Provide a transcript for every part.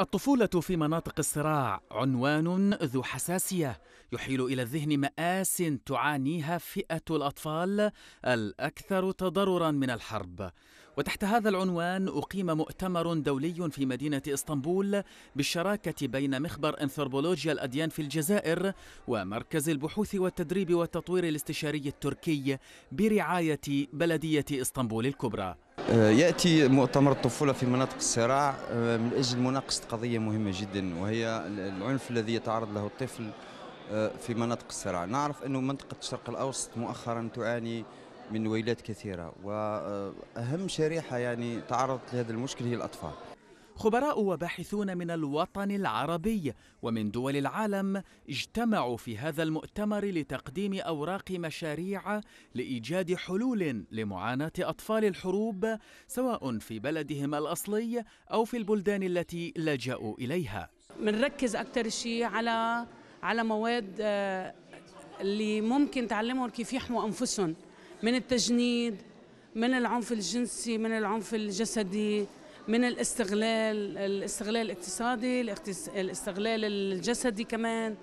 الطفولة في مناطق الصراع عنوان ذو حساسية يحيل إلى الذهن مآس تعانيها فئة الأطفال الأكثر تضررا من الحرب. وتحت هذا العنوان أقيم مؤتمر دولي في مدينة إسطنبول بالشراكة بين مخبر أنثروبولوجيا الأديان في الجزائر ومركز البحوث والتدريب والتطوير الاستشاري التركي برعاية بلدية إسطنبول الكبرى. يأتي مؤتمر الطفولة في مناطق الصراع آه، من أجل مناقشة قضية مهمة جدا وهي العنف الذي يتعرض له الطفل آه، في مناطق الصراع. نعرف أن منطقة الشرق الأوسط مؤخرا تعاني من ويلات كثيرة وأهم شريحة يعني تعرضت لهذا المشكل هي الأطفال. خبراء وباحثون من الوطن العربي ومن دول العالم اجتمعوا في هذا المؤتمر لتقديم أوراق مشاريع لإيجاد حلول لمعاناة أطفال الحروب سواء في بلدهم الأصلي أو في البلدان التي لجأوا إليها. بنركز أكثر شيء على على مواد آه، اللي ممكن تعلمهم كيف يحموا أنفسهم من التجنيد من العنف الجنسي من العنف الجسدي من الاستغلال الاستغلال الاقتصادي الاستغلال الجسدي كمان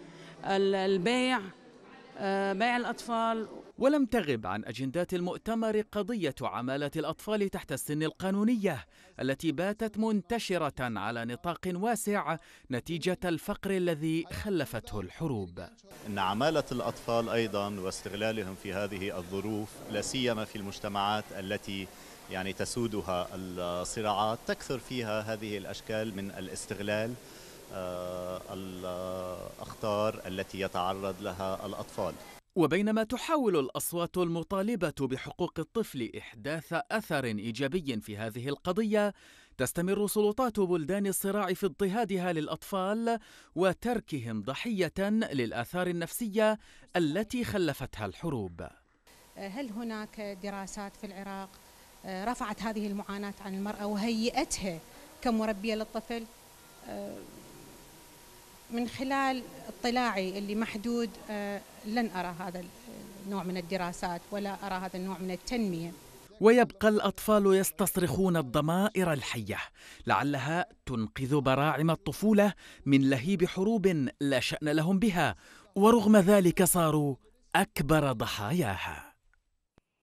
البيع آه، بيع الأطفال ولم تغب عن أجندات المؤتمر قضية عمالة الأطفال تحت السن القانونية التي باتت منتشرة على نطاق واسع نتيجة الفقر الذي خلفته الحروب. إن عمالة الأطفال أيضا واستغلالهم في هذه الظروف لا سيما في المجتمعات التي يعني تسودها الصراعات تكثر فيها هذه الأشكال من الاستغلال آه، الأخطار التي يتعرض لها الأطفال. وبينما تحاول الأصوات المطالبة بحقوق الطفل إحداث أثر إيجابي في هذه القضية تستمر سلطات بلدان الصراع في اضطهادها للأطفال وتركهم ضحية للآثار النفسية التي خلفتها الحروب. هل هناك دراسات في العراق رفعت هذه المعاناة عن المرأة وهيئتها كمربية للطفل؟ من خلال اطلاعي اللي محدود آه، لن أرى هذا النوع من الدراسات ولا أرى هذا النوع من التنمية. ويبقى الأطفال يستصرخون الضمائر الحية لعلها تنقذ براعم الطفولة من لهيب حروب لا شأن لهم بها ورغم ذلك صاروا أكبر ضحاياها.